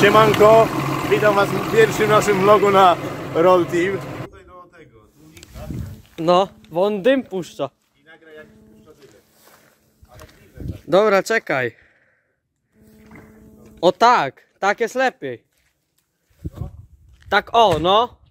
Siemanko, witam was w pierwszym naszym vlogu na Roll Team. Tutaj do tego. No, bo on dym puszcza. I nagra jak puszcza. Tak. Dobra, czekaj. O tak, tak jest lepiej. Tak o, no.